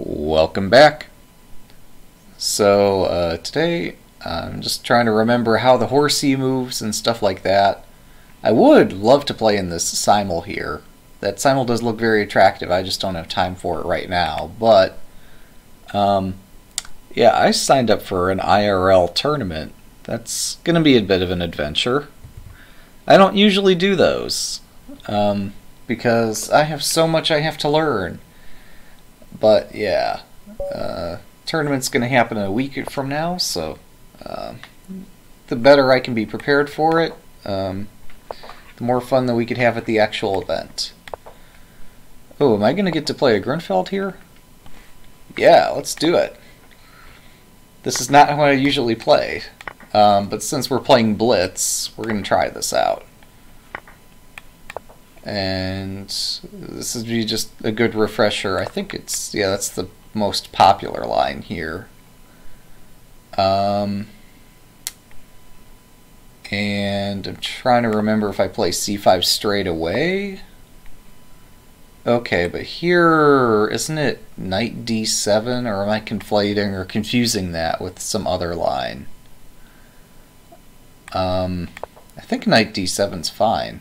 Welcome back. So uh, today I'm just trying to remember how the horsey moves and stuff like that. I would love to play in this simul here. That simul does look very attractive. I just don't have time for it right now. But um, yeah, I signed up for an IRL tournament. That's going to be a bit of an adventure. I don't usually do those um, because I have so much I have to learn. But yeah, uh, tournament's going to happen a week from now, so uh, the better I can be prepared for it, um, the more fun that we could have at the actual event. Oh, am I going to get to play a Grunfeld here? Yeah, let's do it. This is not how I usually play, um, but since we're playing Blitz, we're going to try this out. And this would be just a good refresher. I think it's, yeah, that's the most popular line here. Um, and I'm trying to remember if I play c5 straight away. Okay, but here, isn't it knight d7, or am I conflating or confusing that with some other line? Um, I think knight d7's fine.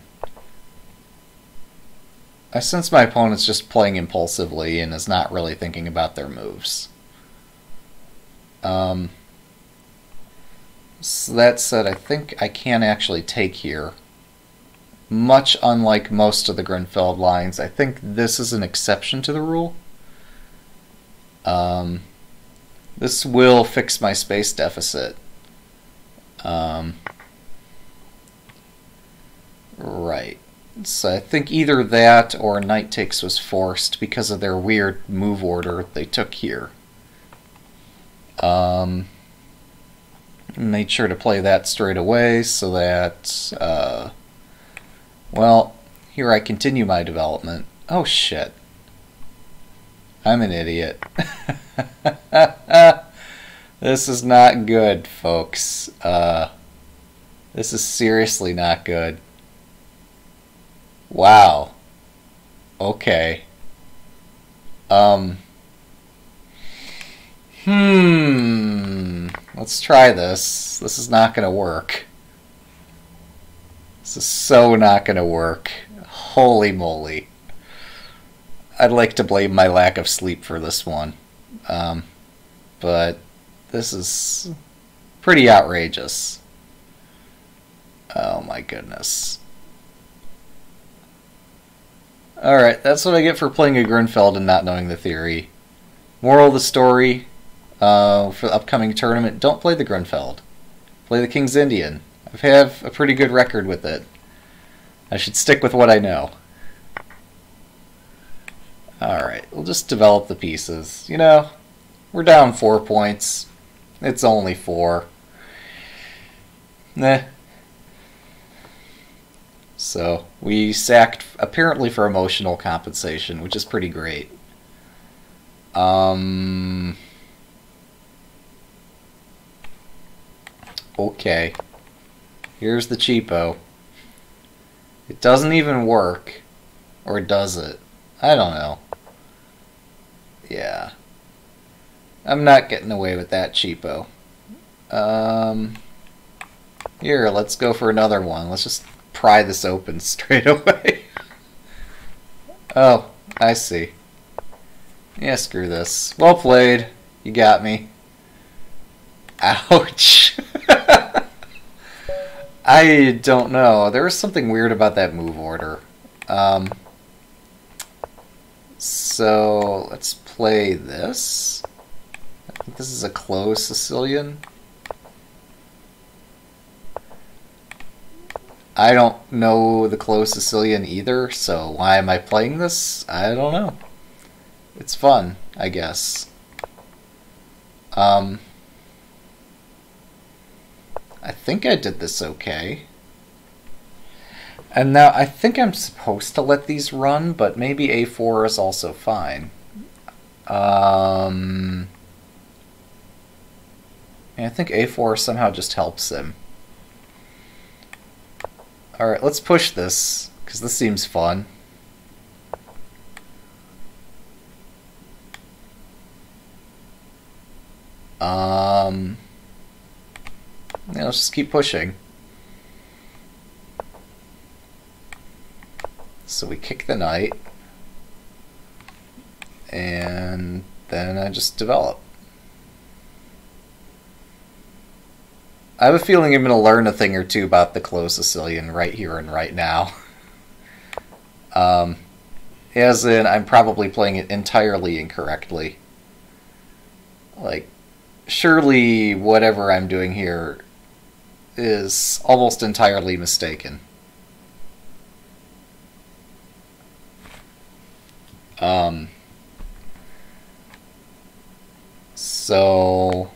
I sense my opponent's just playing impulsively and is not really thinking about their moves. Um, so that said, I think I can actually take here. Much unlike most of the Grunfeld lines, I think this is an exception to the rule. Um, this will fix my space deficit. Um, right. So I think either that or knight takes was forced because of their weird move order they took here. Um, made sure to play that straight away so that, uh, well, here I continue my development. Oh shit. I'm an idiot. this is not good, folks. Uh, this is seriously not good. Wow. Okay. Um. Hmm. Let's try this. This is not going to work. This is so not going to work. Holy moly. I'd like to blame my lack of sleep for this one. Um, but this is pretty outrageous. Oh my goodness. Alright, that's what I get for playing a Grunfeld and not knowing the theory. Moral of the story uh, for the upcoming tournament don't play the Grunfeld. Play the King's Indian. I have a pretty good record with it. I should stick with what I know. Alright, we'll just develop the pieces. You know, we're down four points. It's only four. Nah, so we sacked apparently for emotional compensation, which is pretty great. Um. Okay. Here's the cheapo. It doesn't even work. Or does it? I don't know. Yeah. I'm not getting away with that cheapo. Um, here, let's go for another one. Let's just pry this open straight away. oh, I see. Yeah, screw this. Well played. You got me. Ouch. I don't know. There was something weird about that move order. Um, so let's play this. I think this is a closed Sicilian. I don't know the close Sicilian either, so why am I playing this? I don't know. It's fun, I guess. Um, I think I did this okay. And now I think I'm supposed to let these run, but maybe A4 is also fine. Um, I think A4 somehow just helps him. Alright, let's push this, because this seems fun. Um, yeah, let's just keep pushing. So we kick the knight, and then I just develop. I have a feeling I'm going to learn a thing or two about the closed Sicilian right here and right now. um, as in, I'm probably playing it entirely incorrectly. Like, surely whatever I'm doing here is almost entirely mistaken. Um, so,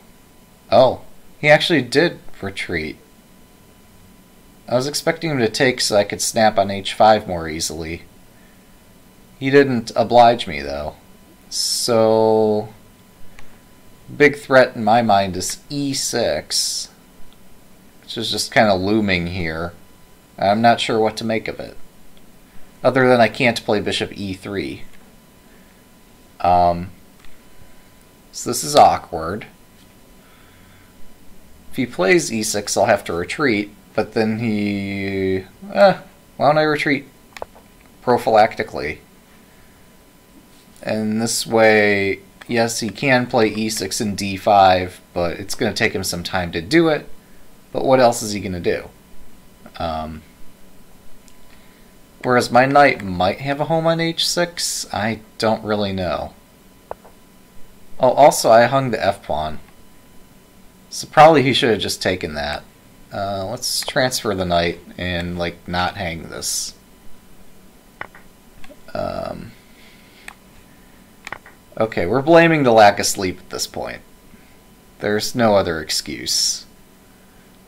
oh, he actually did retreat. I was expecting him to take so I could snap on h5 more easily. He didn't oblige me, though. So, big threat in my mind is e6, which is just kind of looming here. I'm not sure what to make of it. Other than I can't play bishop e3. Um, so this is awkward. If he plays e6, I'll have to retreat, but then he... Eh, why don't I retreat prophylactically? And this way, yes, he can play e6 and d5, but it's going to take him some time to do it. But what else is he going to do? Um, whereas my knight might have a home on h6, I don't really know. Oh, also I hung the f-pawn. So probably he should have just taken that. Uh, let's transfer the knight and like not hang this. Um, okay, we're blaming the lack of sleep at this point. There's no other excuse.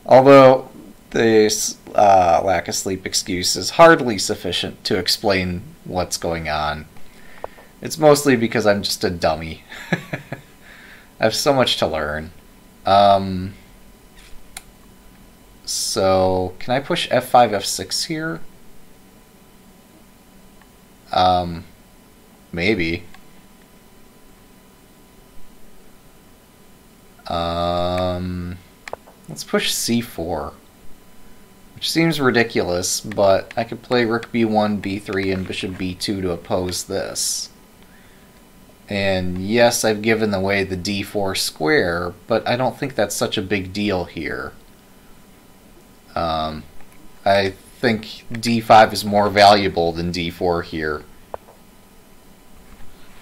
Although this uh, lack of sleep excuse is hardly sufficient to explain what's going on. It's mostly because I'm just a dummy. I have so much to learn. Um, so, can I push f5, f6 here? Um, maybe. Um, let's push c4. Which seems ridiculous, but I could play rook b1, b3, and bishop b2 to oppose this. And yes, I've given away the d4 square, but I don't think that's such a big deal here. Um, I think d5 is more valuable than d4 here.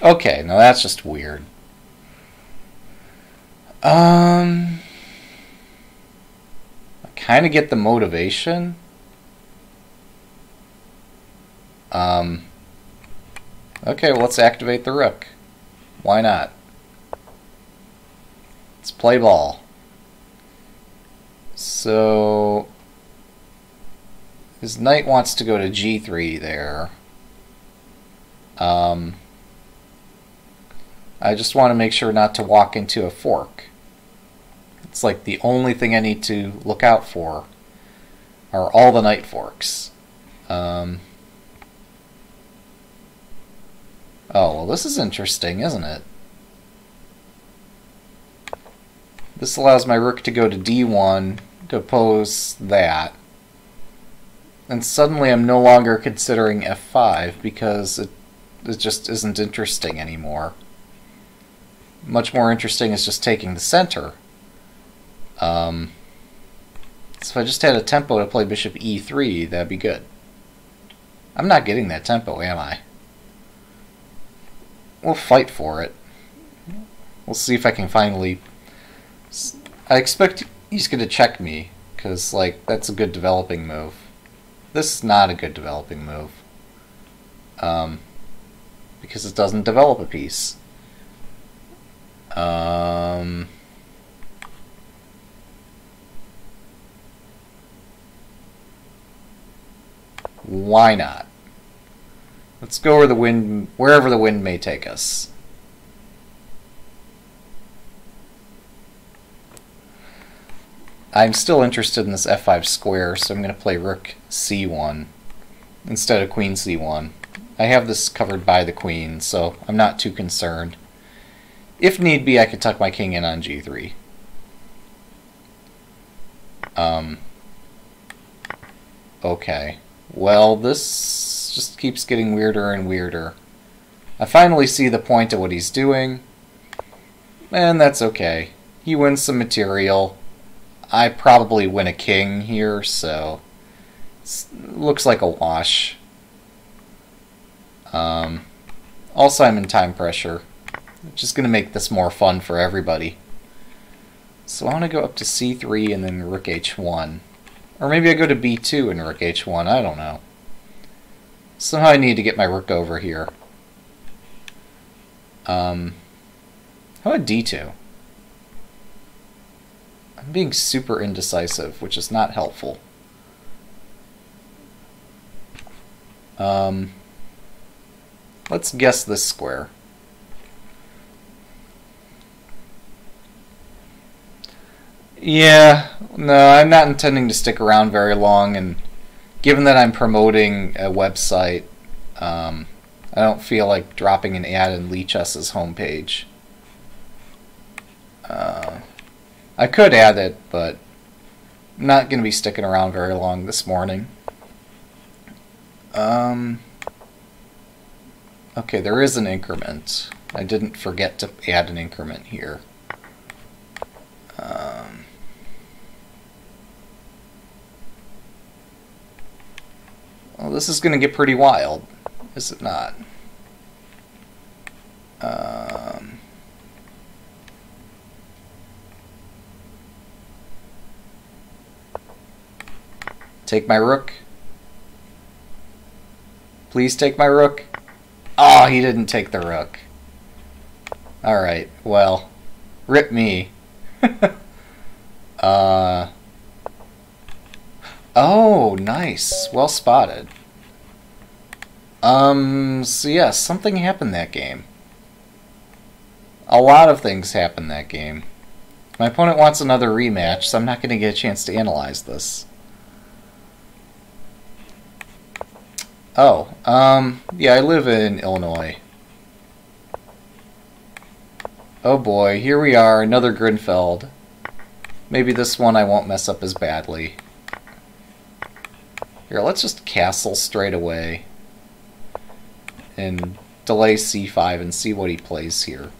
Okay, now that's just weird. Um, I kind of get the motivation. Um, okay, well, let's activate the rook. Why not? Let's play ball. So his knight wants to go to g3 there. Um, I just want to make sure not to walk into a fork. It's like the only thing I need to look out for are all the knight forks. Um, Oh, well this is interesting, isn't it? This allows my rook to go to d1 to oppose that. And suddenly I'm no longer considering f5 because it, it just isn't interesting anymore. Much more interesting is just taking the center. Um, so if I just had a tempo to play bishop e3, that'd be good. I'm not getting that tempo, am I? We'll fight for it. We'll see if I can finally. I expect he's going to check me because like that's a good developing move. This is not a good developing move. Um, because it doesn't develop a piece. Um. Why not? Let's go where the wind, wherever the wind may take us. I'm still interested in this f5 square, so I'm going to play rook c1 instead of queen c1. I have this covered by the queen, so I'm not too concerned. If need be, I could tuck my king in on g3. Um, okay. Well, this just keeps getting weirder and weirder. I finally see the point of what he's doing, and that's okay. He wins some material. I probably win a king here, so looks like a wash. Um, also, I'm in time pressure, which is going to make this more fun for everybody. So I want to go up to c3 and then rook h1. Or maybe I go to b2 and rook h1, I don't know. Somehow I need to get my rook over here. Um, how about d2? I'm being super indecisive, which is not helpful. Um, let's guess this square. Yeah, no, I'm not intending to stick around very long, and given that I'm promoting a website, um, I don't feel like dropping an ad in Lichess's homepage. Uh, I could add it, but I'm not going to be sticking around very long this morning. Um, okay, there is an increment. I didn't forget to add an increment here. Um, well, this is going to get pretty wild, is it not? Um, take my rook. Please take my rook. Oh, he didn't take the rook. Alright, well, rip me. uh, oh, nice. Well spotted. Um, so yes, yeah, something happened that game. A lot of things happened that game. My opponent wants another rematch, so I'm not going to get a chance to analyze this. Oh, um, yeah, I live in Illinois. Oh boy, here we are, another Grunfeld. Maybe this one I won't mess up as badly. Here, let's just castle straight away. And delay c5 and see what he plays here.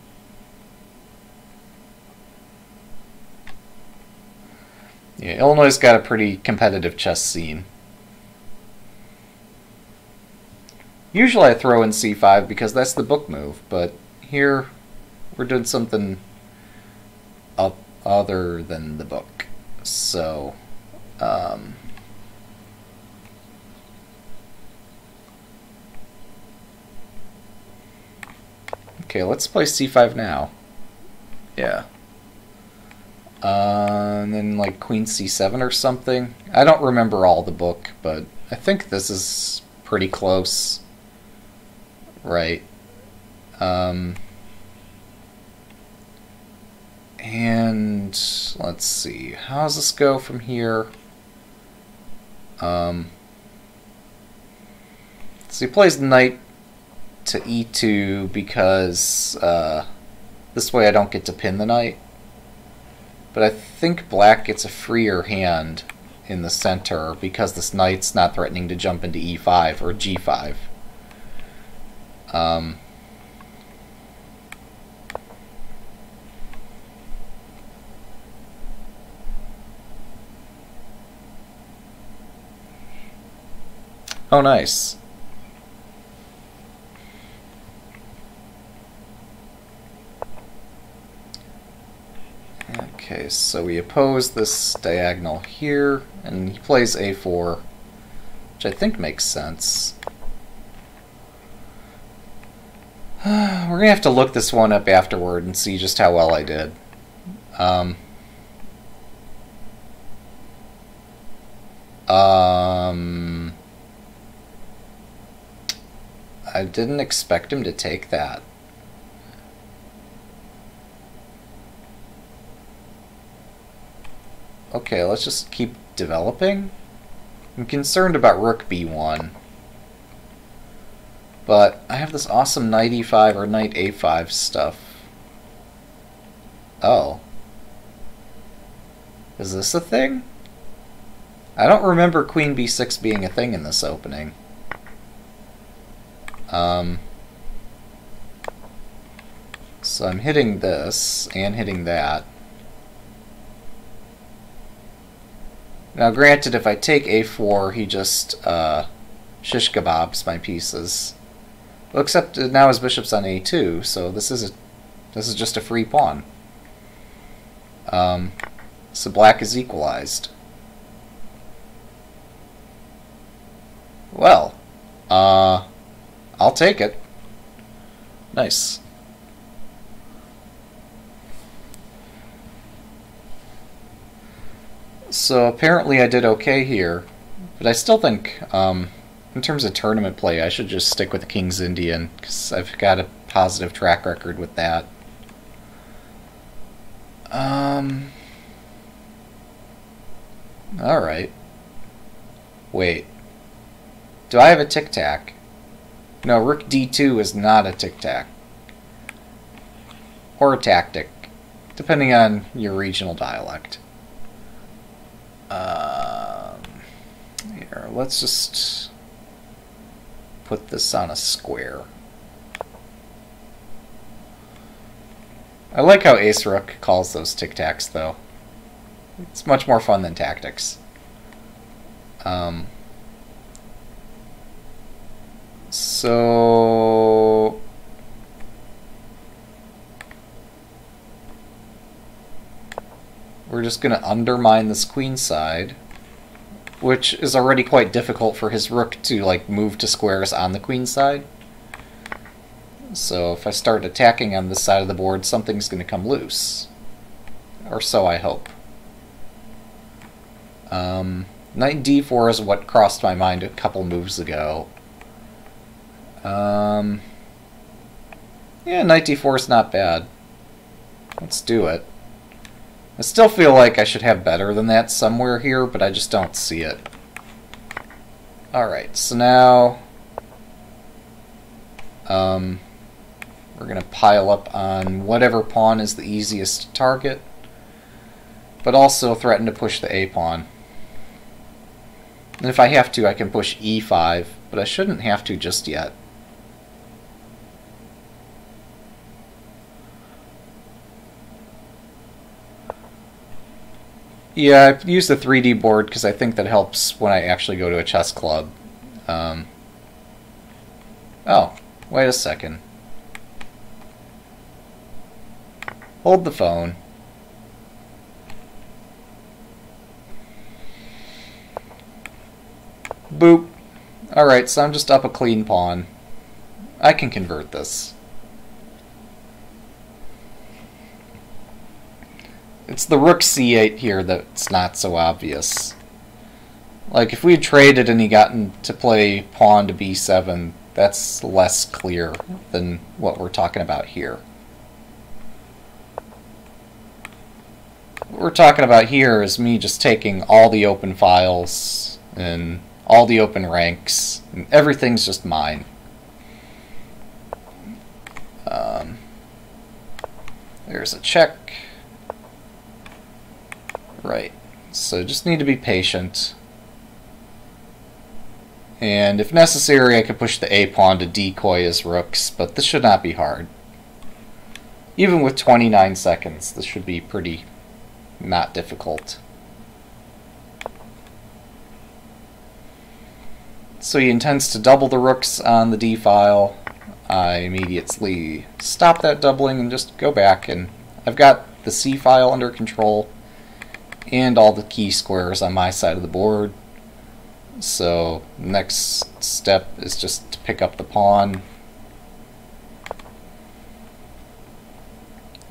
Yeah, Illinois' got a pretty competitive chess scene. Usually I throw in c5 because that's the book move, but here we're doing something other than the book. So, um, okay, let's play c5 now. Yeah. Uh, and then like queen c7 or something. I don't remember all the book, but I think this is pretty close. Right. Um, and let's see, how does this go from here? Um, so he plays knight to e2 because uh, this way I don't get to pin the knight. But I think black gets a freer hand in the center because this knight's not threatening to jump into e5 or g5. Um, oh, nice. Okay, so we oppose this diagonal here, and he plays a4, which I think makes sense. We're going to have to look this one up afterward and see just how well I did. Um, um, I didn't expect him to take that. Okay, let's just keep developing. I'm concerned about rook b1. But I have this awesome knight e5 or knight a5 stuff. Oh. Is this a thing? I don't remember queen b6 being a thing in this opening. Um, so I'm hitting this and hitting that. Now granted, if I take a4, he just uh, shish kebabs my pieces. Well, except now his bishop's on a2, so this is a, this is just a free pawn. Um, so black is equalized. Well, uh, I'll take it. Nice. So apparently I did okay here, but I still think, um, in terms of tournament play, I should just stick with the King's Indian, because I've got a positive track record with that. Um... Alright. Wait. Do I have a tic-tac? No, rook d2 is not a tic-tac. Or a tactic, depending on your regional dialect. Um, here, let's just put this on a square. I like how Ace Rook calls those tic tacs, though. It's much more fun than tactics. Um, so We're just going to undermine this queen side, which is already quite difficult for his rook to like move to squares on the queen side. So if I start attacking on this side of the board, something's going to come loose. Or so I hope. Um, knight d4 is what crossed my mind a couple moves ago. Um, yeah, knight d4 is not bad. Let's do it. I still feel like I should have better than that somewhere here, but I just don't see it. Alright, so now um, we're going to pile up on whatever pawn is the easiest to target, but also threaten to push the A pawn. And if I have to, I can push E5, but I shouldn't have to just yet. Yeah, I use the 3D board because I think that helps when I actually go to a chess club. Um, oh, wait a second. Hold the phone. Boop. Alright, so I'm just up a clean pawn. I can convert this. It's the rook c8 here that's not so obvious. Like, if we had traded and he gotten to play pawn to b7, that's less clear than what we're talking about here. What we're talking about here is me just taking all the open files and all the open ranks, and everything's just mine. Um, there's a check. Right. So just need to be patient. And if necessary, I could push the A pawn to decoy his rooks, but this should not be hard. Even with 29 seconds, this should be pretty not difficult. So he intends to double the rooks on the D file. I immediately stop that doubling and just go back, and I've got the C file under control and all the key squares on my side of the board. So next step is just to pick up the pawn.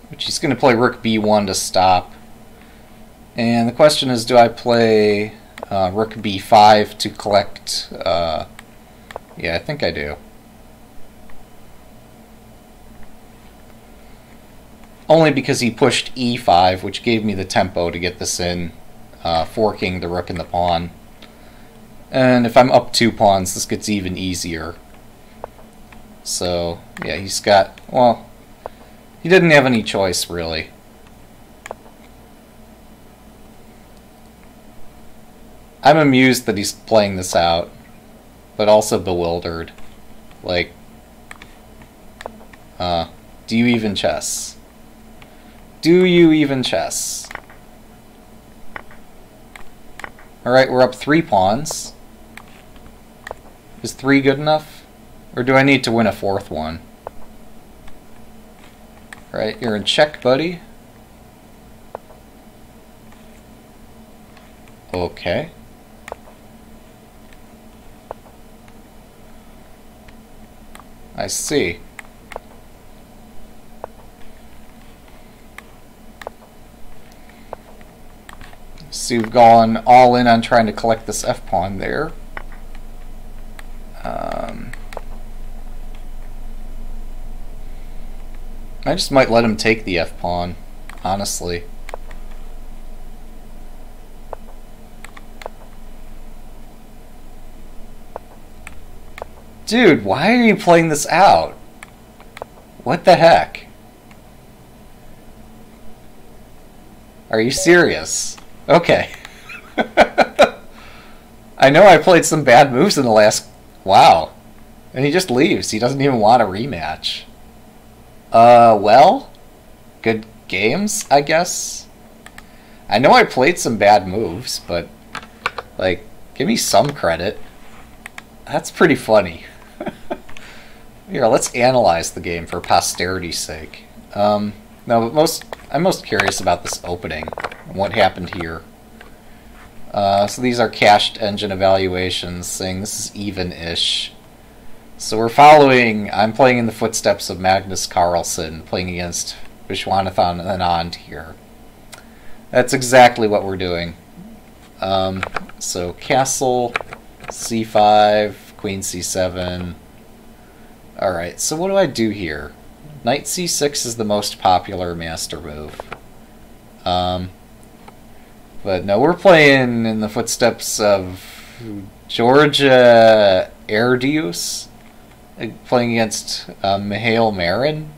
Which he's going to play rook b1 to stop. And the question is, do I play uh, rook b5 to collect... Uh, yeah, I think I do. only because he pushed e5, which gave me the tempo to get this in, uh, forking the rook and the pawn. And if I'm up two pawns, this gets even easier. So, yeah, he's got, well, he didn't have any choice, really. I'm amused that he's playing this out, but also bewildered. Like, uh, do you even chess? Do you even chess? Alright, we're up three pawns. Is three good enough? Or do I need to win a fourth one? Right, you're in check, buddy. Okay. I see. So you've gone all in on trying to collect this F-pawn there. Um, I just might let him take the F-pawn, honestly. Dude, why are you playing this out? What the heck? Are you serious? Okay. I know I played some bad moves in the last... Wow. And he just leaves. He doesn't even want a rematch. Uh, well? Good games, I guess? I know I played some bad moves, but... Like, give me some credit. That's pretty funny. Here, let's analyze the game for posterity's sake. Um, no, but most I'm most curious about this opening and what happened here. Uh, so these are cached engine evaluations saying this is even-ish. So we're following, I'm playing in the footsteps of Magnus Carlsen, playing against Viswanathan Anand here. That's exactly what we're doing. Um, so castle, c5, queen c7, Alright, so what do I do here? Knight c6 is the most popular master move. Um, but no, we're playing in the footsteps of Georgia Erdius, uh, playing against uh, Mihail Marin.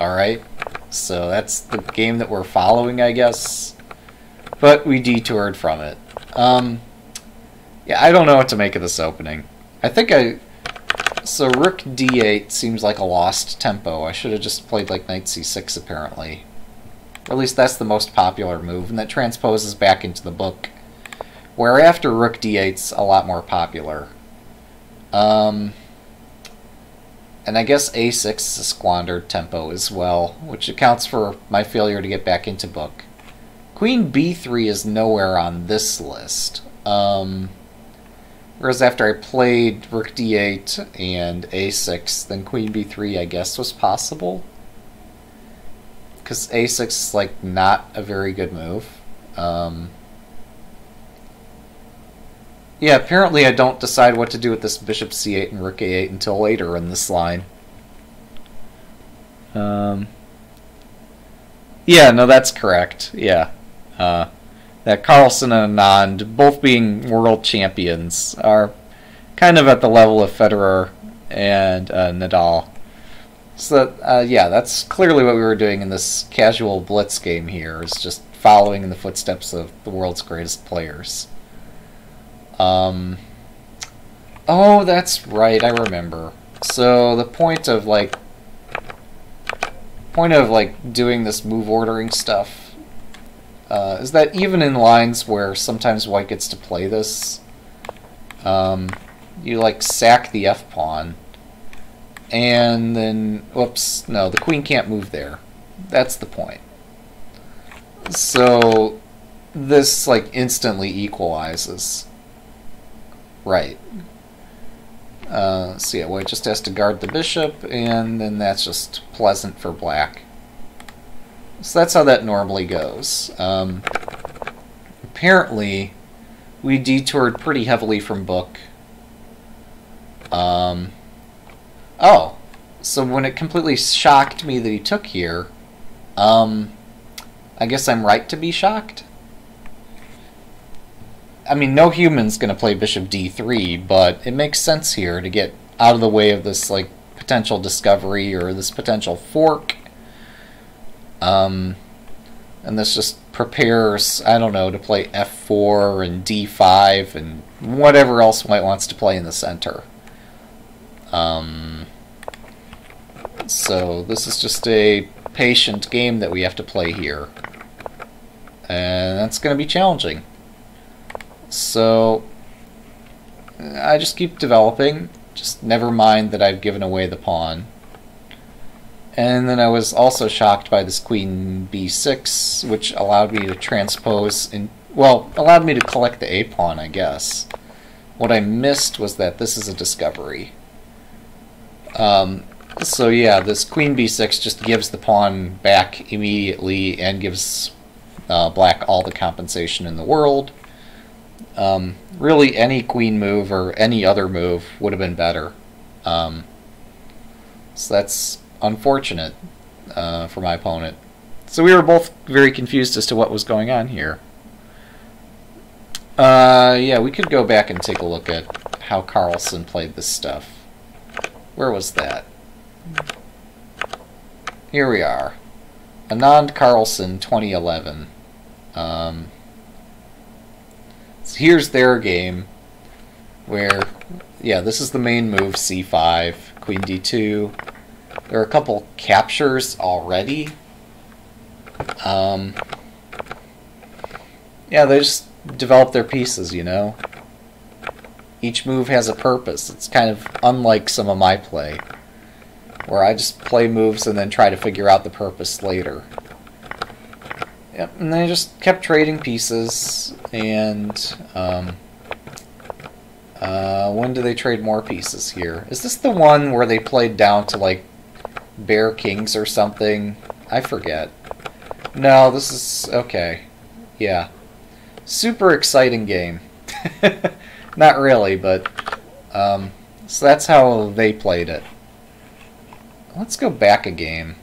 Alright, so that's the game that we're following, I guess. But we detoured from it. Um, yeah, I don't know what to make of this opening. I think I so rook d8 seems like a lost tempo. I should have just played like knight c6 apparently. Or at least that's the most popular move, and that transposes back into the book. Where after rook d8's a lot more popular. Um, and I guess a6 is a squandered tempo as well, which accounts for my failure to get back into book. Queen b3 is nowhere on this list. Um, Whereas after I played rook d8 and a6, then queen b3 I guess was possible. Because a6 is like not a very good move. Um, yeah, apparently I don't decide what to do with this bishop c8 and rook a8 until later in this line. Um, yeah, no, that's correct. Yeah. Uh, that Carlsen and Anand, both being world champions, are kind of at the level of Federer and uh, Nadal. So uh, yeah, that's clearly what we were doing in this casual blitz game here, is just following in the footsteps of the world's greatest players. Um, oh, that's right, I remember. So the point of like point of like doing this move ordering stuff uh, is that even in lines where sometimes white gets to play this, um, you like sack the f pawn, and then whoops, no, the queen can't move there. That's the point. So this like instantly equalizes. Right. Uh, so yeah, white just has to guard the bishop, and then that's just pleasant for black. So that's how that normally goes. Um, apparently, we detoured pretty heavily from book. Um, oh, so when it completely shocked me that he took here, um, I guess I'm right to be shocked? I mean, no human's going to play bishop d3, but it makes sense here to get out of the way of this, like, potential discovery or this potential fork um, and this just prepares, I don't know, to play f4 and d5 and whatever else white wants to play in the center. Um, so this is just a patient game that we have to play here. And that's going to be challenging. So I just keep developing. Just never mind that I've given away the pawn. And then I was also shocked by this queen b6, which allowed me to transpose in well, allowed me to collect the a pawn, I guess. What I missed was that this is a discovery. Um, so yeah, this queen b6 just gives the pawn back immediately and gives uh, black all the compensation in the world. Um, really, any queen move or any other move would have been better. Um, so that's unfortunate uh, for my opponent. So we were both very confused as to what was going on here. Uh, yeah, we could go back and take a look at how Carlsen played this stuff. Where was that? Here we are. Anand Carlsen, 2011. Um, so here's their game, where, yeah, this is the main move, c5, queen d2. There are a couple captures already. Um, yeah, they just develop their pieces, you know? Each move has a purpose. It's kind of unlike some of my play, where I just play moves and then try to figure out the purpose later. Yep, and they just kept trading pieces, and um, uh, when do they trade more pieces here? Is this the one where they played down to like Bare Kings or something? I forget. No, this is okay. Yeah, super exciting game. Not really, but um, so that's how they played it. Let's go back a game.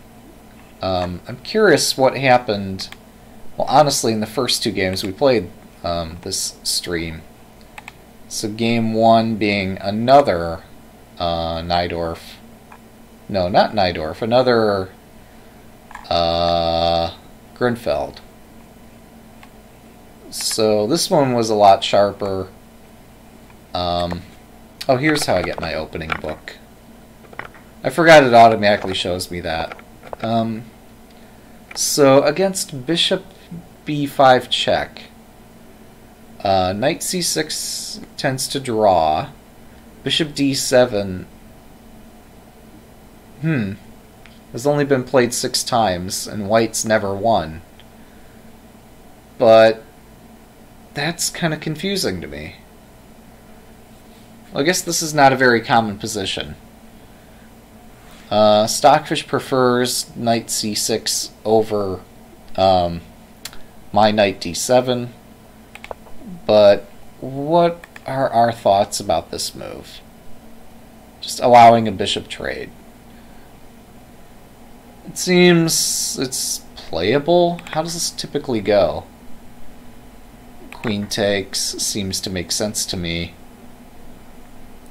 Um, I'm curious what happened. Well, honestly, in the first two games we played um, this stream. So game one being another uh, Najdorf. No, not Najdorf. Another uh, Grunfeld. So this one was a lot sharper. Um, oh, here's how I get my opening book. I forgot it automatically shows me that. Um, so against bishop b5 check, uh, knight c6 tends to draw. Bishop d7, hmm, has only been played six times, and white's never won. But that's kind of confusing to me. Well, I guess this is not a very common position. Uh, Stockfish prefers knight c6 over um, my knight d7, but what are our thoughts about this move? Just allowing a bishop trade. It seems it's playable. How does this typically go? Queen takes seems to make sense to me.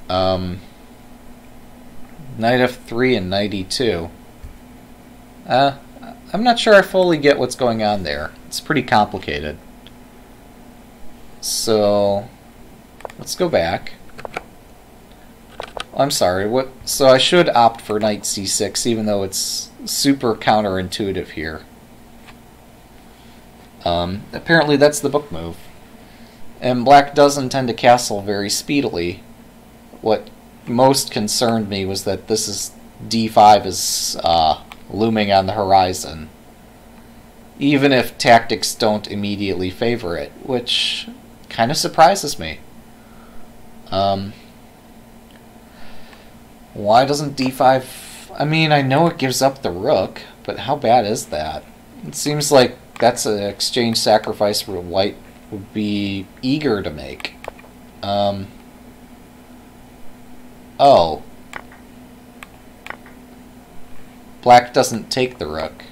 Um, knight f3 and knight e2. Uh, I'm not sure I fully get what's going on there. It's pretty complicated. So, let's go back. I'm sorry, what? So I should opt for knight c6, even though it's super counterintuitive here. Um, apparently that's the book move. And black does intend to castle very speedily. What most concerned me was that this is d5 is uh, looming on the horizon. Even if tactics don't immediately favor it, which kind of surprises me. Um, why doesn't d5... I mean, I know it gives up the rook, but how bad is that? It seems like that's an exchange sacrifice for white would be eager to make. Um, oh. Black doesn't take the rook.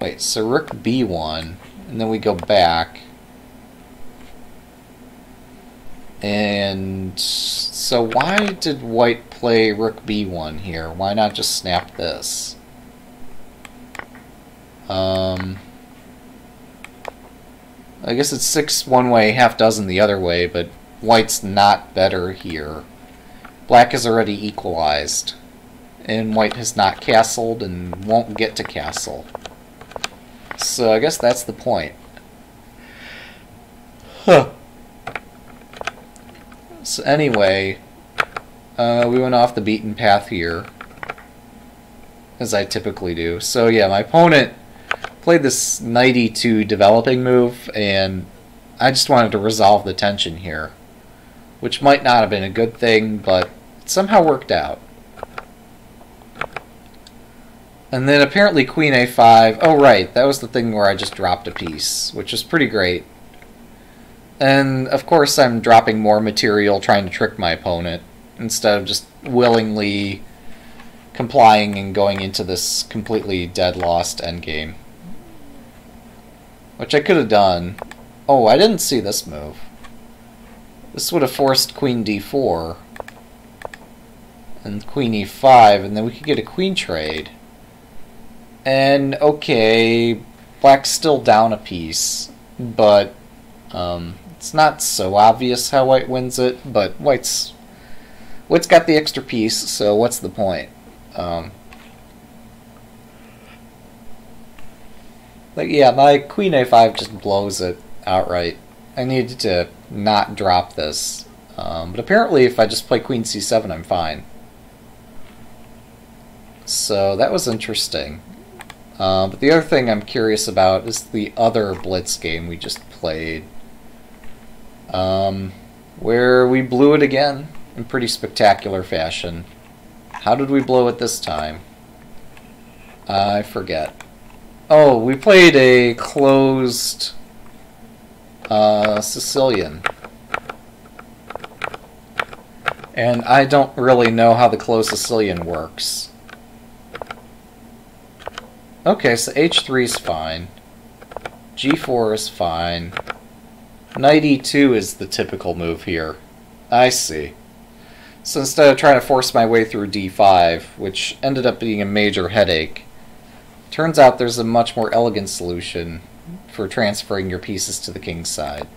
Wait, so rook b1, and then we go back. And so why did white play rook b1 here? Why not just snap this? Um, I guess it's six one way, half dozen the other way, but white's not better here. Black is already equalized, and white has not castled and won't get to castle. So I guess that's the point. Huh. So anyway, uh, we went off the beaten path here, as I typically do. So yeah, my opponent played this knight e2 developing move, and I just wanted to resolve the tension here, which might not have been a good thing, but it somehow worked out. And then apparently queen a5. Oh, right, that was the thing where I just dropped a piece, which was pretty great. And of course, I'm dropping more material trying to trick my opponent instead of just willingly complying and going into this completely dead lost endgame. Which I could have done. Oh, I didn't see this move. This would have forced queen d4 and queen e5, and then we could get a queen trade. And okay, black's still down a piece, but um, it's not so obvious how white wins it. But white's white's got the extra piece, so what's the point? Um, Like, yeah, my queen a5 just blows it outright. I needed to not drop this. Um, but apparently if I just play queen c7, I'm fine. So that was interesting. Uh, but the other thing I'm curious about is the other Blitz game we just played. Um, where we blew it again in pretty spectacular fashion. How did we blow it this time? I forget. Oh, we played a closed uh, Sicilian. And I don't really know how the closed Sicilian works. Okay, so h3 is fine. g4 is fine. Knight e2 is the typical move here. I see. So instead of trying to force my way through d5, which ended up being a major headache, Turns out there's a much more elegant solution for transferring your pieces to the king's side.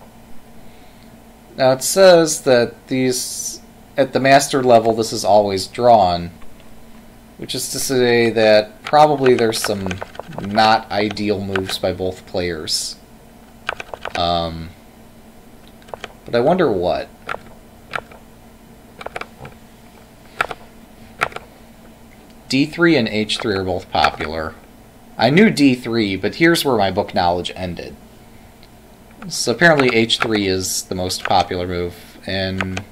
Now it says that these, at the master level, this is always drawn, which is to say that probably there's some not ideal moves by both players. Um, but I wonder what. D3 and H3 are both popular. I knew D3, but here's where my book knowledge ended. So apparently H3 is the most popular move, and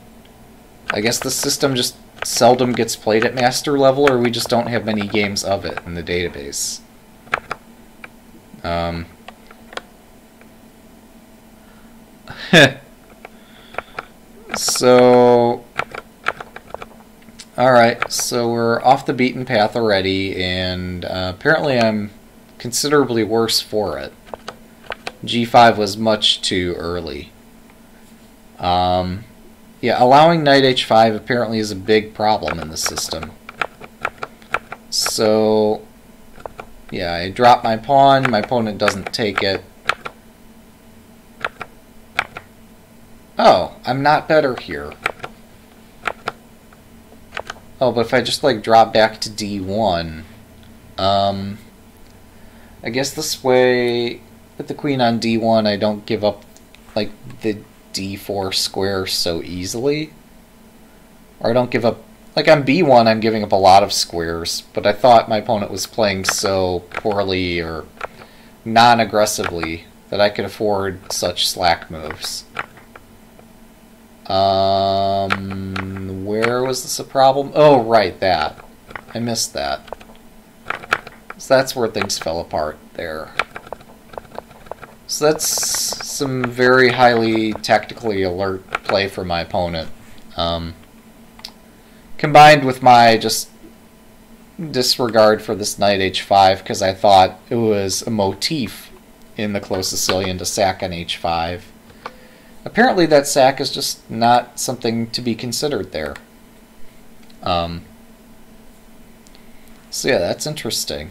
I guess the system just seldom gets played at master level, or we just don't have many games of it in the database. Um, so, Alright, so we're off the beaten path already, and uh, apparently I'm considerably worse for it. G5 was much too early. Um, yeah, allowing knight h5 apparently is a big problem in the system. So, yeah, I drop my pawn, my opponent doesn't take it. Oh, I'm not better here. Oh, but if I just like drop back to D1, um, I guess this way with the queen on D1, I don't give up like the D4 square so easily. Or I don't give up, like on B1, I'm giving up a lot of squares, but I thought my opponent was playing so poorly or non-aggressively that I could afford such slack moves. Um, where was this a problem? Oh, right, that. I missed that. So that's where things fell apart there. So that's some very highly tactically alert play for my opponent. Um, combined with my just disregard for this knight h5 because I thought it was a motif in the close Sicilian to sack on h5. Apparently that sack is just not something to be considered there. Um, so yeah, that's interesting.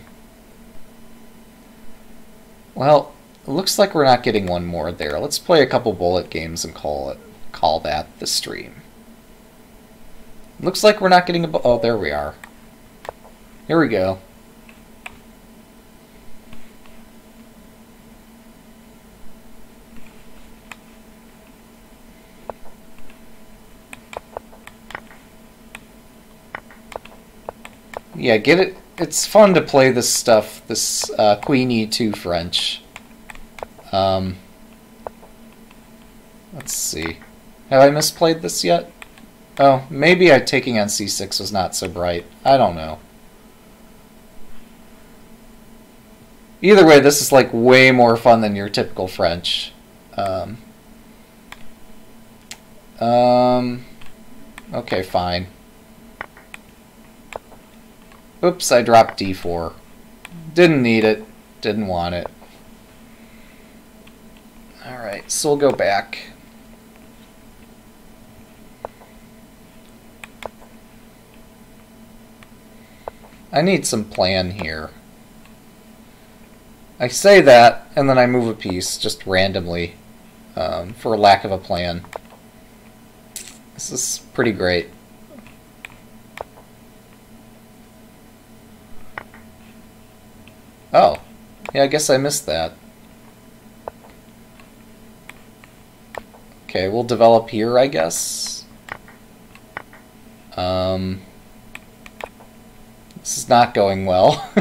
Well, it looks like we're not getting one more there. Let's play a couple bullet games and call it call that the stream. Looks like we're not getting a... Oh, there we are. Here we go. Yeah, get it. It's fun to play this stuff, this uh, Queen E2 French. Um, let's see. Have I misplayed this yet? Oh, maybe I taking on c6 was not so bright. I don't know. Either way, this is like way more fun than your typical French. Um, um, okay, fine. Oops, I dropped d4. Didn't need it. Didn't want it. Alright, so we'll go back. I need some plan here. I say that, and then I move a piece just randomly um, for lack of a plan. This is pretty great. Oh, yeah, I guess I missed that. Okay, we'll develop here, I guess. Um... This is not going well.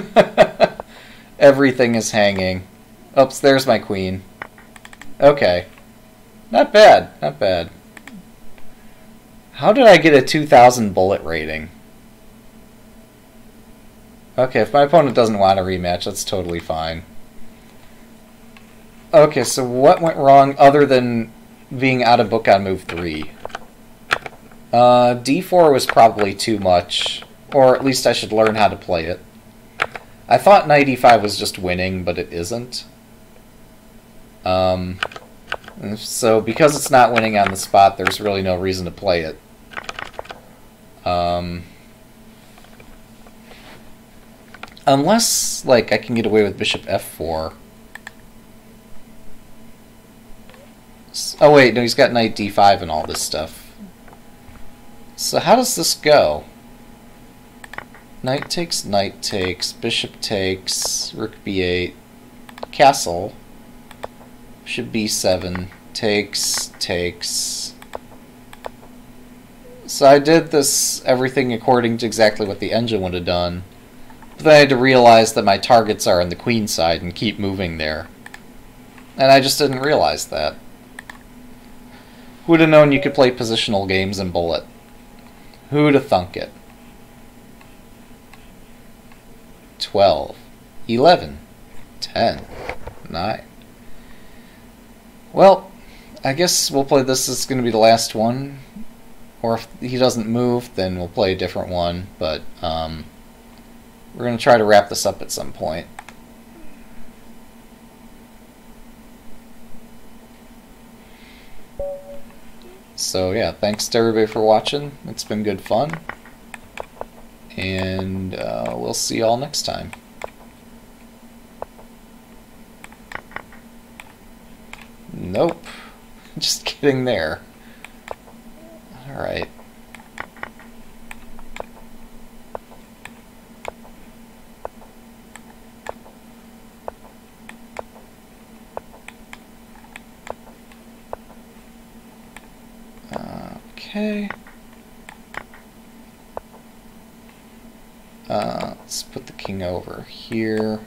Everything is hanging. Oops, there's my queen. Okay. Not bad, not bad. How did I get a 2,000 bullet rating? Okay, if my opponent doesn't want a rematch, that's totally fine. Okay, so what went wrong other than being out of book on move 3? Uh, d4 was probably too much. Or at least I should learn how to play it. I thought knight e5 was just winning, but it isn't. Um, so because it's not winning on the spot, there's really no reason to play it. Um, unless, like, I can get away with bishop f4. Oh wait, no, he's got knight d5 and all this stuff. So how does this go? Knight takes, knight takes, bishop takes, rook b8, castle, should b7, takes, takes. So I did this, everything according to exactly what the engine would have done. But then I had to realize that my targets are on the queen side and keep moving there. And I just didn't realize that. Who'd have known you could play positional games in Bullet? Who'd have thunk it? 12, 11, 10, 9. Well, I guess we'll play this. This is going to be the last one. Or if he doesn't move, then we'll play a different one. But um, we're going to try to wrap this up at some point. So yeah, thanks to everybody for watching. It's been good fun and uh, we'll see y'all next time. Nope. Just kidding there. Alright. Okay. Uh, let's put the king over here.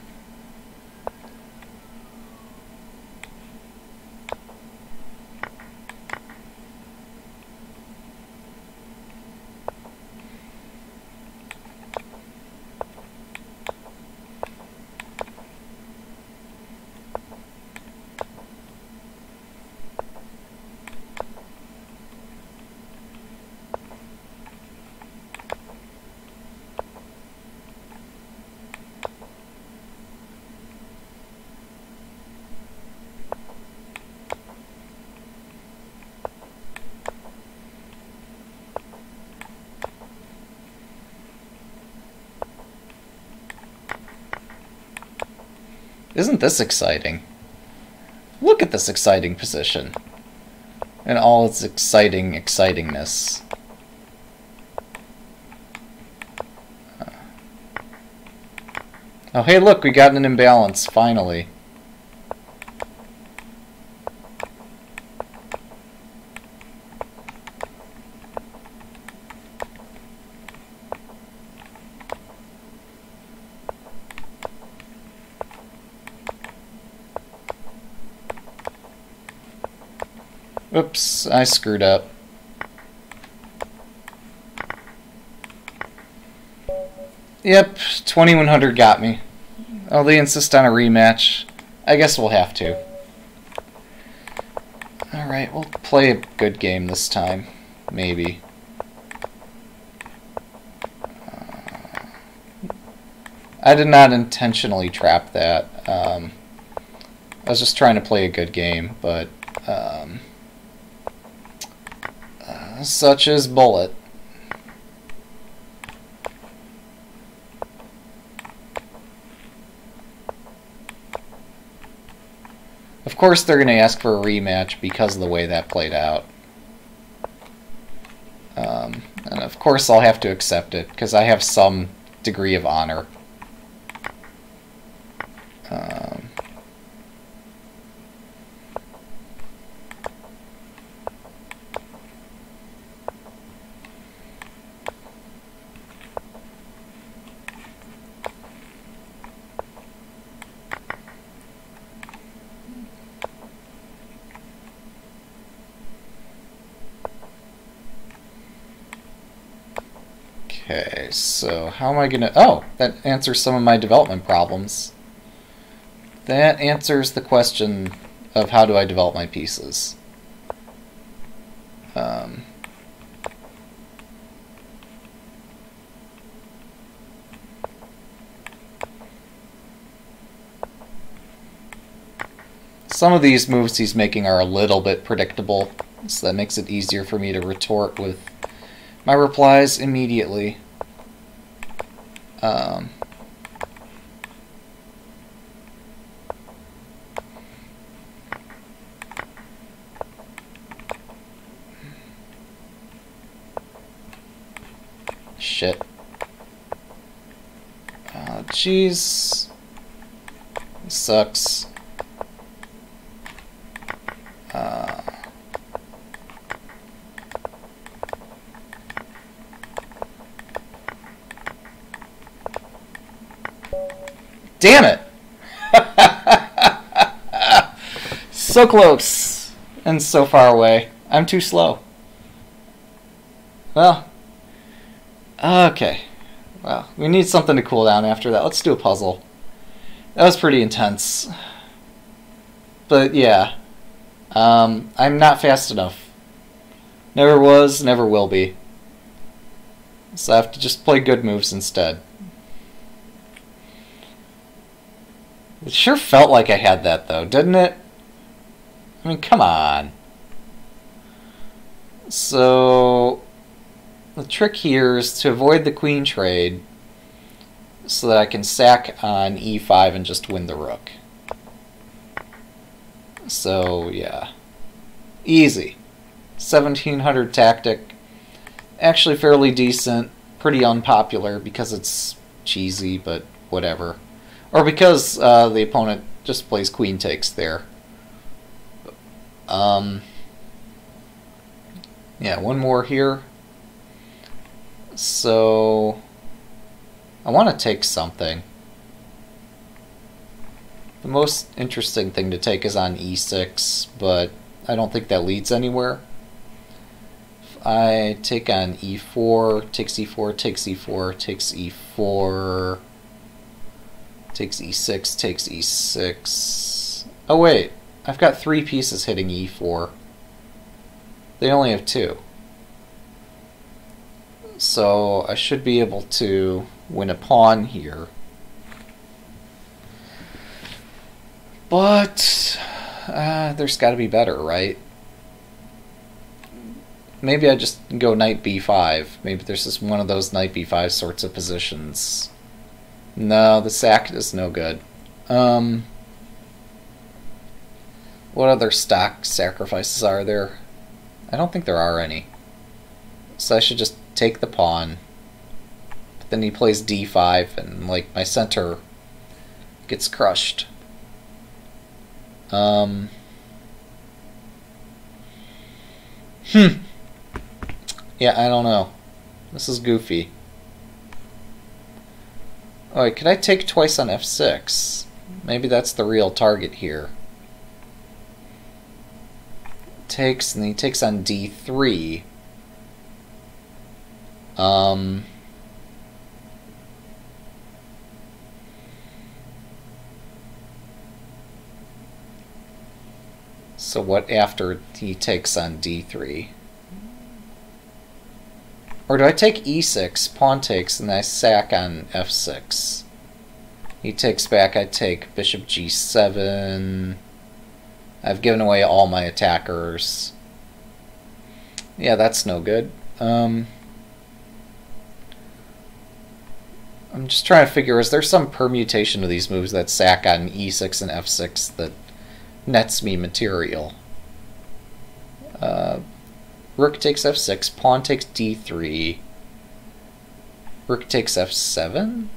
Isn't this exciting? Look at this exciting position. And all its exciting excitingness. Oh, hey, look, we got an imbalance, finally. Oops, I screwed up. Yep, 2100 got me. Oh, they insist on a rematch. I guess we'll have to. Alright, we'll play a good game this time. Maybe. I did not intentionally trap that. Um, I was just trying to play a good game, but... Um, such as Bullet. Of course they're going to ask for a rematch because of the way that played out. Um, and of course I'll have to accept it, because I have some degree of honor. Um, Okay, so how am I going to... Oh, that answers some of my development problems. That answers the question of how do I develop my pieces. Um, some of these moves he's making are a little bit predictable, so that makes it easier for me to retort with my replies immediately. Um, shit. Oh, jeez. Sucks. Uh, Damn it! so close and so far away. I'm too slow. Well, okay. Well, we need something to cool down after that. Let's do a puzzle. That was pretty intense. But yeah, um, I'm not fast enough. Never was, never will be. So I have to just play good moves instead. It sure felt like I had that, though, didn't it? I mean, come on. So, the trick here is to avoid the queen trade so that I can sack on e5 and just win the rook. So, yeah. Easy. 1700 tactic. Actually fairly decent. Pretty unpopular because it's cheesy, but whatever. Or because uh, the opponent just plays queen takes there. Um, yeah, one more here. So, I want to take something. The most interesting thing to take is on e6, but I don't think that leads anywhere. If I take on e4, takes e4, takes e4, takes e4, takes e6, takes e6. Oh wait, I've got three pieces hitting e4. They only have two. So I should be able to win a pawn here. But uh, there's got to be better, right? Maybe I just go knight b5. Maybe there's just one of those knight b5 sorts of positions. No, the sack is no good. Um, What other stock sacrifices are there? I don't think there are any. So I should just take the pawn. But then he plays d5 and like my center gets crushed. Um Hmm. Yeah, I don't know. This is goofy. Alright, could I take twice on f6? Maybe that's the real target here. Takes, and he takes on d3. Um... So what after he takes on d3? Or do I take e6, pawn takes, and I sack on f6? He takes back, I take bishop g7. I've given away all my attackers. Yeah, that's no good. Um, I'm just trying to figure, is there some permutation of these moves that sack on e6 and f6 that nets me material? Uh, Rook takes f6, pawn takes d3. Rook takes f7?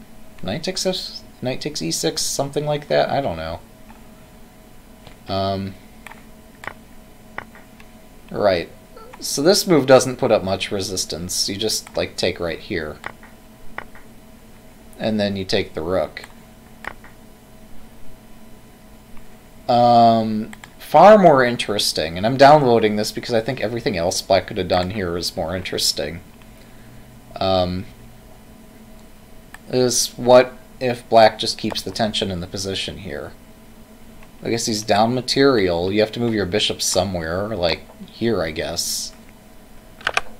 Knight takes f knight takes e6, something like that? I don't know. Um, right. So this move doesn't put up much resistance. You just, like, take right here. And then you take the rook. Um, far more interesting, and I'm downloading this because I think everything else Black could have done here is more interesting. Um, is what if Black just keeps the tension in the position here? I guess he's down material. You have to move your bishop somewhere, like here, I guess.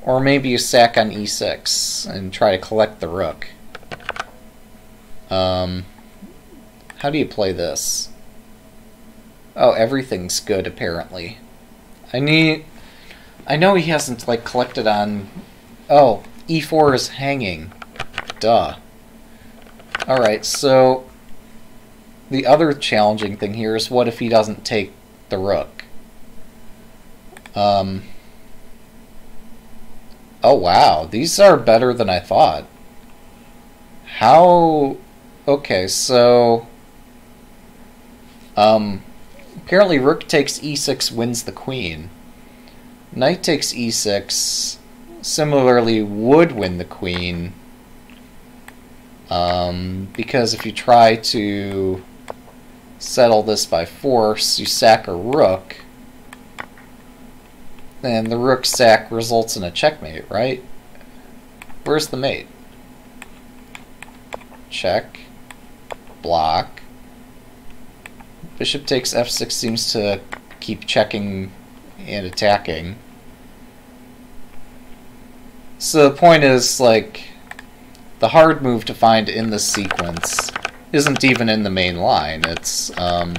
Or maybe you sack on e6 and try to collect the rook. Um, how do you play this? Oh, everything's good, apparently. I need... I know he hasn't, like, collected on... Oh, e4 is hanging. Duh. Alright, so... The other challenging thing here is what if he doesn't take the rook? Um... Oh, wow. These are better than I thought. How... Okay, so... Um... Apparently rook takes e6 wins the queen. Knight takes e6 similarly would win the queen. Um, because if you try to settle this by force, you sack a rook. And the rook sack results in a checkmate, right? Where's the mate? Check. Block. Bishop takes f6 seems to keep checking and attacking. So the point is, like, the hard move to find in this sequence isn't even in the main line. It's, um,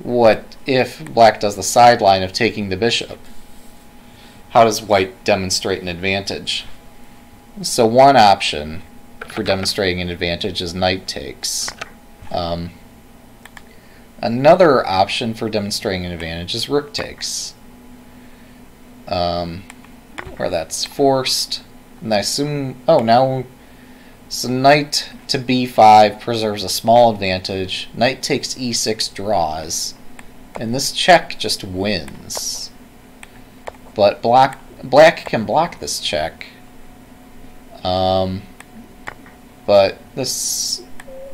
what if black does the sideline of taking the bishop? How does white demonstrate an advantage? So one option for demonstrating an advantage is knight takes. Um, Another option for demonstrating an advantage is rook takes. Um, where that's forced. And I assume, oh, now, so knight to b5 preserves a small advantage. Knight takes e6 draws. And this check just wins. But black, black can block this check. Um, but this,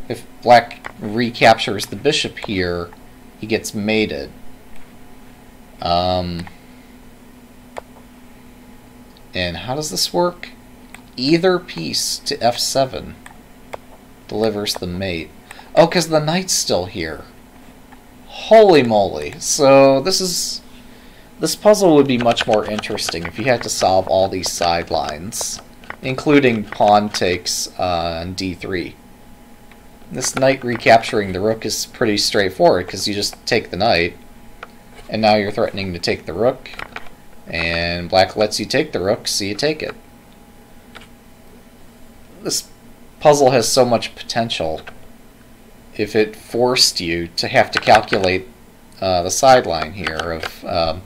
if black recaptures the bishop here, he gets mated. Um, and how does this work? Either piece to f7 delivers the mate. Oh, because the knight's still here. Holy moly. So this is... This puzzle would be much more interesting if you had to solve all these sidelines, including pawn takes uh, on d3. This knight recapturing the rook is pretty straightforward because you just take the knight and now you're threatening to take the rook and black lets you take the rook so you take it. This puzzle has so much potential if it forced you to have to calculate uh, the sideline here of um,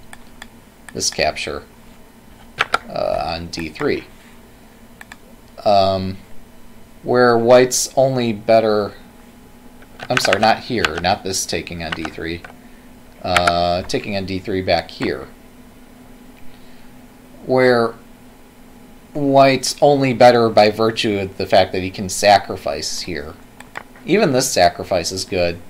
this capture uh, on d3. Um, where white's only better... I'm sorry, not here, not this taking on d3. Uh, taking on d3 back here. Where white's only better by virtue of the fact that he can sacrifice here. Even this sacrifice is good.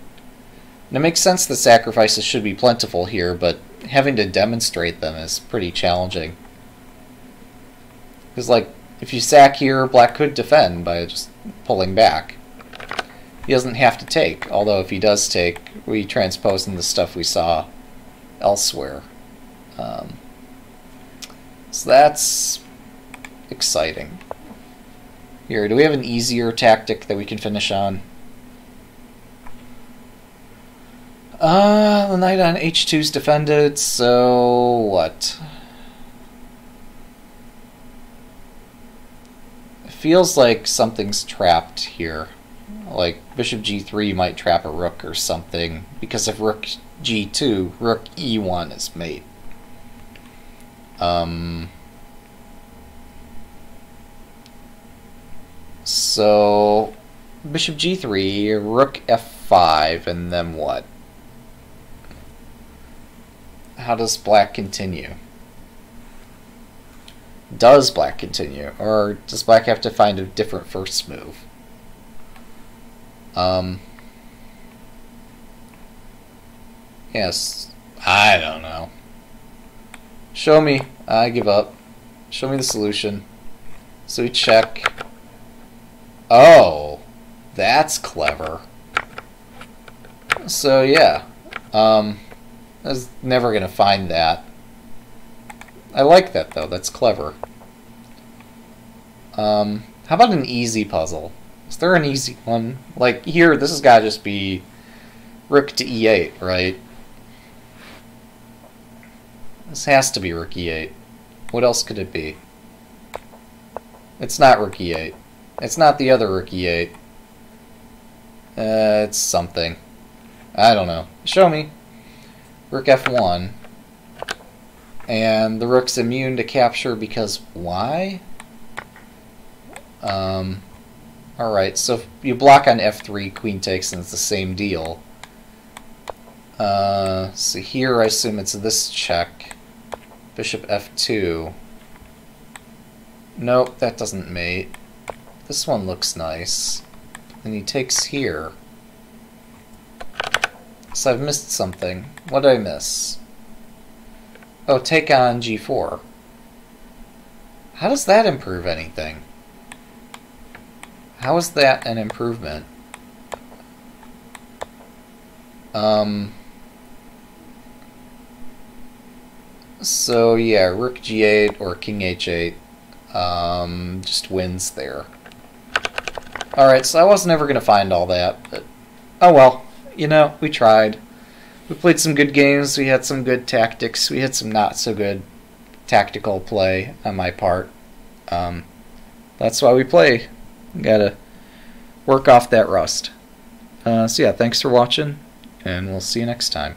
And it makes sense that sacrifices should be plentiful here, but having to demonstrate them is pretty challenging. Because, like, if you sack here, black could defend by just pulling back. He doesn't have to take, although if he does take, we transpose in the stuff we saw elsewhere. Um, so that's exciting. Here, do we have an easier tactic that we can finish on? Uh, the knight on h2 is defended, so what? It feels like something's trapped here. Like bishop g3 might trap a rook or something, because if rook g2, rook e1 is mate. Um, so, bishop g3, rook f5, and then what? how does black continue? Does black continue? Or does black have to find a different first move? Um, yes, I don't know. Show me. I give up. Show me the solution. So we check. Oh, that's clever. So yeah. Um, I was never going to find that. I like that, though. That's clever. Um, how about an easy puzzle? Is there an easy one? Like, here, this has got to just be rook to e8, right? This has to be rook e8. What else could it be? It's not rook e8. It's not the other rook e8. Uh, it's something. I don't know. Show me rook f1, and the rook's immune to capture because why? Um, Alright, so you block on f3, queen takes, and it's the same deal. Uh, so here I assume it's this check. Bishop f2. Nope, that doesn't mate. This one looks nice. And he takes here. So I've missed something. What did I miss? Oh, take on G4. How does that improve anything? How is that an improvement? Um... So yeah, Rook G8 or King H8 um, just wins there. Alright, so I was never going to find all that, but oh well you know, we tried. We played some good games. We had some good tactics. We had some not so good tactical play on my part. Um, that's why we play. We gotta work off that rust. Uh, so yeah, thanks for watching, and we'll see you next time.